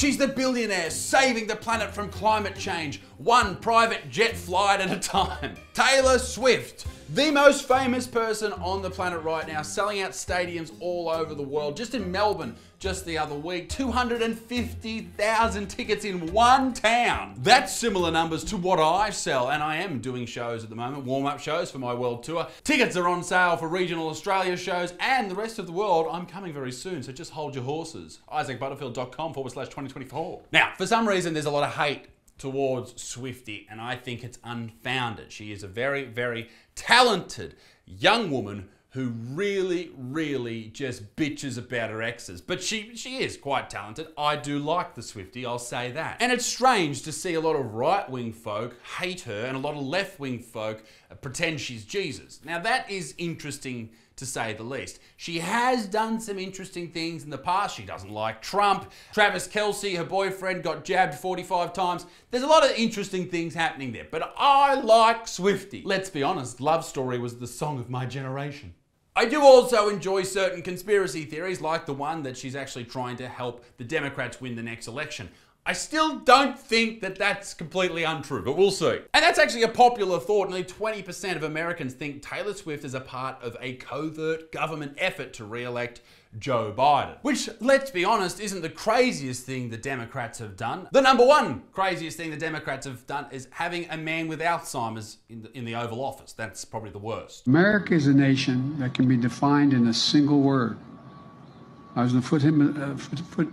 She's the billionaire saving the planet from climate change, one private jet flight at a time. Taylor Swift, the most famous person on the planet right now, selling out stadiums all over the world. Just in Melbourne, just the other week, 250,000 tickets in one town. That's similar numbers to what I sell, and I am doing shows at the moment, warm up shows for my world tour. Tickets are on sale for regional Australia shows and the rest of the world. I'm coming very soon, so just hold your horses. IsaacButterfield.com forward slash 2024. Now, for some reason, there's a lot of hate towards Swifty, and I think it's unfounded. She is a very, very talented young woman who really, really just bitches about her exes. But she, she is quite talented. I do like the Swifty, I'll say that. And it's strange to see a lot of right wing folk hate her and a lot of left wing folk pretend she's Jesus. Now, that is interesting to say the least. She has done some interesting things in the past. She doesn't like Trump. Travis Kelce, her boyfriend, got jabbed 45 times. There's a lot of interesting things happening there. But I like Swifty. Let's be honest, Love Story was the song of my generation. I do also enjoy certain conspiracy theories, like the one that she's actually trying to help the Democrats win the next election. I still don't think that that's completely untrue, but we'll see. And that's actually a popular thought. Nearly 20% of Americans think Taylor Swift is a part of a covert government effort to re elect Joe Biden. Which, let's be honest, isn't the craziest thing the Democrats have done. The number one craziest thing the Democrats have done is having a man with Alzheimer's in the, in the Oval Office. That's probably the worst. America is a nation that can be defined in a single word. I was going to put him, uh, put, put,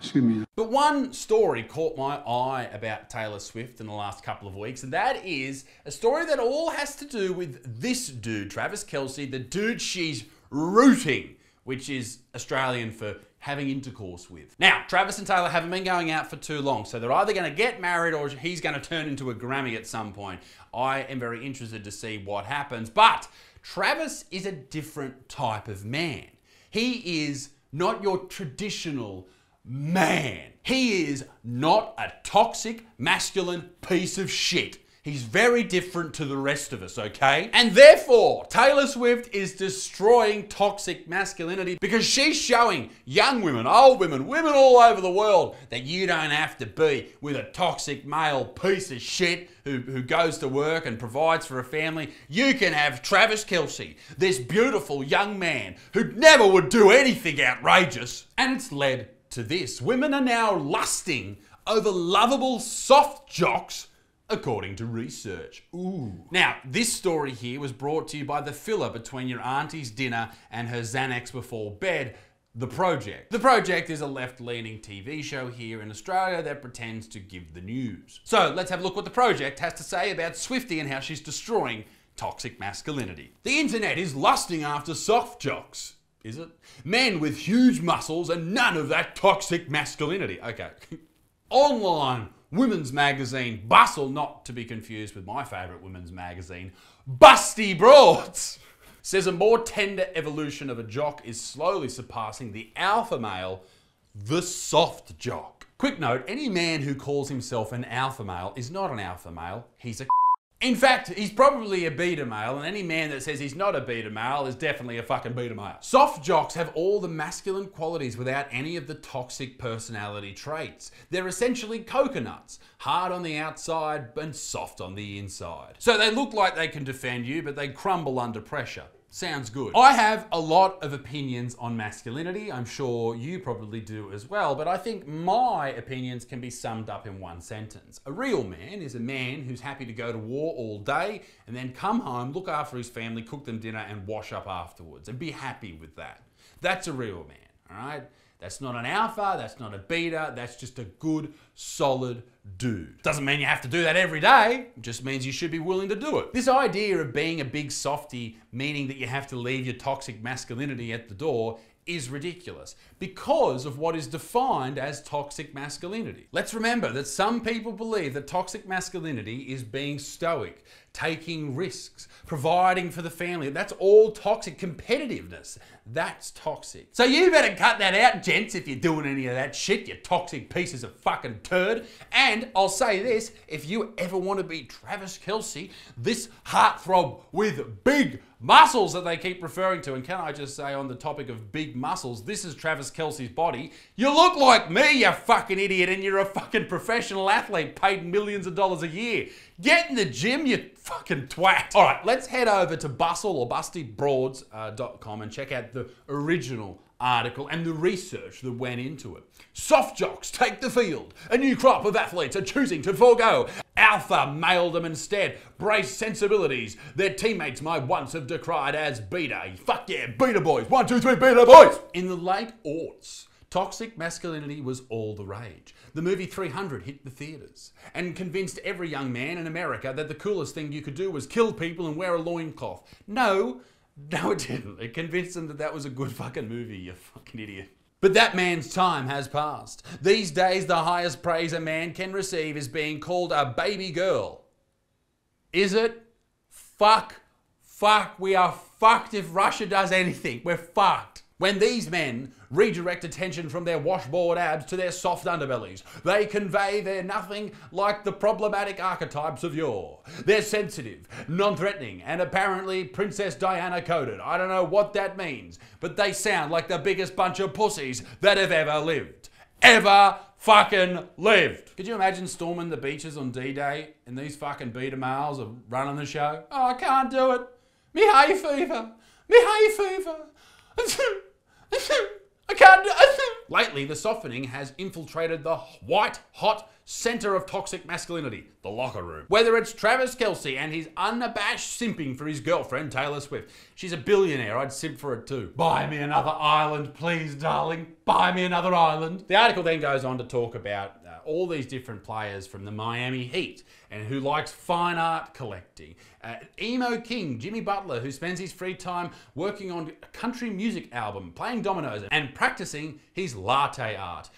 excuse me. But one story caught my eye about Taylor Swift in the last couple of weeks, and that is a story that all has to do with this dude, Travis Kelce, the dude she's rooting which is Australian for having intercourse with. Now, Travis and Taylor haven't been going out for too long, so they're either going to get married or he's going to turn into a Grammy at some point. I am very interested to see what happens, but Travis is a different type of man. He is not your traditional man. He is not a toxic, masculine piece of shit. He's very different to the rest of us, okay? And therefore, Taylor Swift is destroying toxic masculinity because she's showing young women, old women, women all over the world that you don't have to be with a toxic male piece of shit who, who goes to work and provides for a family. You can have Travis Kelce, this beautiful young man who never would do anything outrageous. And it's led to this. Women are now lusting over lovable soft jocks according to research. Ooh. Now, this story here was brought to you by the filler between your auntie's dinner and her Xanax before bed. The Project. The Project is a left leaning TV show here in Australia that pretends to give the news. So let's have a look what The Project has to say about Swifty and how she's destroying toxic masculinity. The internet is lusting after soft jocks. Is it? Men with huge muscles and none of that toxic masculinity. Okay. Online women's magazine, Bustle, not to be confused with my favourite women's magazine, Busty Broads, says a more tender evolution of a jock is slowly surpassing the alpha male, the soft jock. Quick note any man who calls himself an alpha male is not an alpha male, he's a in fact, he's probably a beta male, and any man that says he's not a beta male is definitely a fucking beta male. Soft jocks have all the masculine qualities without any of the toxic personality traits. They're essentially coconuts, hard on the outside and soft on the inside. So they look like they can defend you, but they crumble under pressure. Sounds good. I have a lot of opinions on masculinity. I'm sure you probably do as well, but I think my opinions can be summed up in one sentence. A real man is a man who's happy to go to war all day and then come home, look after his family, cook them dinner, and wash up afterwards and be happy with that. That's a real man, all right? That's not an alpha, that's not a beta, that's just a good, solid dude. Doesn't mean you have to do that every day, just means you should be willing to do it. This idea of being a big softy, meaning that you have to leave your toxic masculinity at the door, is ridiculous because of what is defined as toxic masculinity. Let's remember that some people believe that toxic masculinity is being stoic, taking risks, providing for the family. That's all toxic. Competitiveness, that's toxic. So you better cut that out, gents, if you're doing any of that shit, you toxic pieces of fucking turd. And I'll say this if you ever want to be Travis Kelce, this heartthrob with big muscles that they keep referring to, and can I just say on the topic of big muscles, this is Travis Kelce's body. You look like me, you fucking idiot, and you're a fucking professional athlete paid millions of dollars a year. Get in the gym, you fucking twat. All right, let's head over to bustle or bustybroads.com uh, and check out the original article and the research that went into it. Soft jocks take the field. A new crop of athletes are choosing to forego alpha maledom instead. Brace sensibilities. Their teammates might once have decried as beta. Fuck yeah, beta boys. One, two, three, beta boys. In the late aughts, Toxic masculinity was all the rage. The movie 300 hit the theatres and convinced every young man in America that the coolest thing you could do was kill people and wear a loincloth. No, no, it didn't. It convinced them that that was a good fucking movie, you fucking idiot. But that man's time has passed. These days, the highest praise a man can receive is being called a baby girl. Is it? Fuck. Fuck. We are fucked if Russia does anything. We're fucked. When these men redirect attention from their washboard abs to their soft underbellies, they convey they're nothing like the problematic archetypes of yore. They're sensitive, non threatening, and apparently Princess Diana coded. I don't know what that means, but they sound like the biggest bunch of pussies that have ever lived. Ever fucking lived. Could you imagine storming the beaches on D Day and these fucking beta males are running the show? Oh, I can't do it. Me hay fever. Me hay fever. I can't do Lately, the softening has infiltrated the white hot center of toxic masculinity, the locker room. Whether it's Travis Kelce and his unabashed simping for his girlfriend, Taylor Swift. She's a billionaire, I'd simp for it too. Buy me another island, please, darling. Buy me another island. The article then goes on to talk about all these different players from the Miami Heat and who likes fine art collecting. Uh, Emo King, Jimmy Butler, who spends his free time working on a country music album, playing dominoes, and practicing his latte art.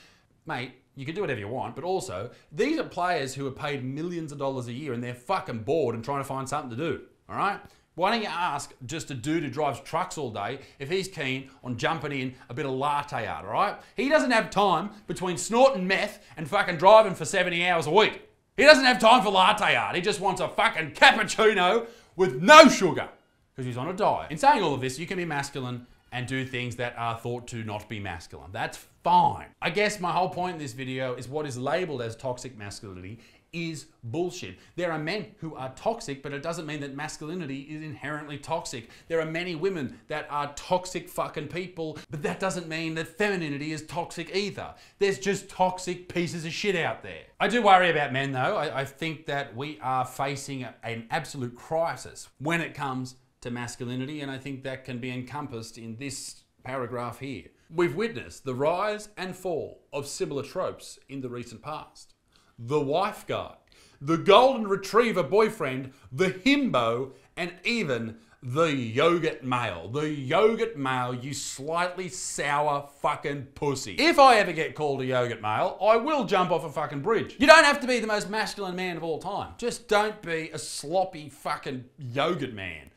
Mate, you can do whatever you want, but also, these are players who are paid millions of dollars a year and they're fucking bored and trying to find something to do, all right? Why don't you ask just a dude who drives trucks all day if he's keen on jumping in a bit of latte art, all right? He doesn't have time between snorting meth and fucking driving for 70 hours a week. He doesn't have time for latte art. He just wants a fucking cappuccino with no sugar because he's on a diet. In saying all of this, you can be masculine and do things that are thought to not be masculine. That's fine. I guess my whole point in this video is what is labeled as toxic masculinity is bullshit. There are men who are toxic, but it doesn't mean that masculinity is inherently toxic. There are many women that are toxic fucking people, but that doesn't mean that femininity is toxic either. There's just toxic pieces of shit out there. I do worry about men though. I, I think that we are facing an absolute crisis when it comes to masculinity, and I think that can be encompassed in this paragraph here. We've witnessed the rise and fall of similar tropes in the recent past. The wife guy, the golden retriever boyfriend, the himbo, and even the yogurt male. The yogurt male, you slightly sour fucking pussy. If I ever get called a yogurt male, I will jump off a fucking bridge. You don't have to be the most masculine man of all time. Just don't be a sloppy fucking yogurt man.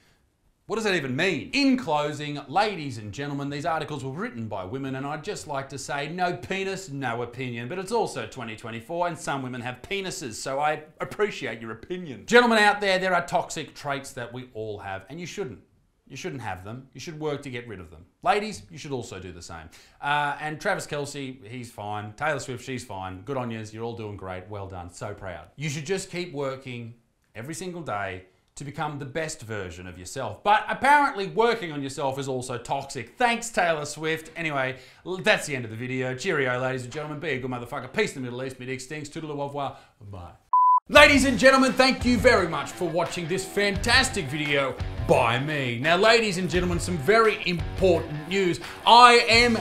What does that even mean? In closing, ladies and gentlemen, these articles were written by women, and I'd just like to say no penis, no opinion. But it's also 2024, and some women have penises, so I appreciate your opinion. Gentlemen out there, there are toxic traits that we all have, and you shouldn't. You shouldn't have them. You should work to get rid of them. Ladies, you should also do the same. Uh, and Travis Kelce, he's fine. Taylor Swift, she's fine. Good on yous. You're all doing great. Well done. So proud. You should just keep working every single day to become the best version of yourself. But apparently working on yourself is also toxic. Thanks, Taylor Swift. Anyway, that's the end of the video. Cheerio, ladies and gentlemen. Be a good motherfucker. Peace in the Middle East. Mid extinct. Toodaloo au revoir. Bye. Ladies and gentlemen, thank you very much for watching this fantastic video by me. Now, ladies and gentlemen, some very important news. I am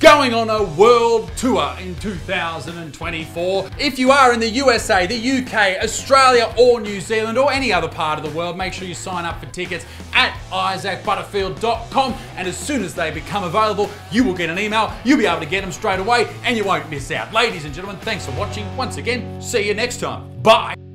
going on a world tour in 2024. If you are in the USA, the UK, Australia, or New Zealand, or any other part of the world, make sure you sign up for tickets at isaacbutterfield.com. And as soon as they become available, you will get an email. You'll be able to get them straight away and you won't miss out. Ladies and gentlemen, thanks for watching. Once again, see you next time. Bye.